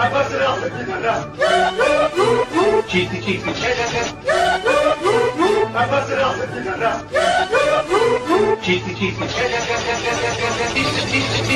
Kaybarsın aldık gidenler. Çizdi çizdi çelenler. Kaybarsın aldık gidenler. Çizdi çizdi çelenler. Çizdi çizdi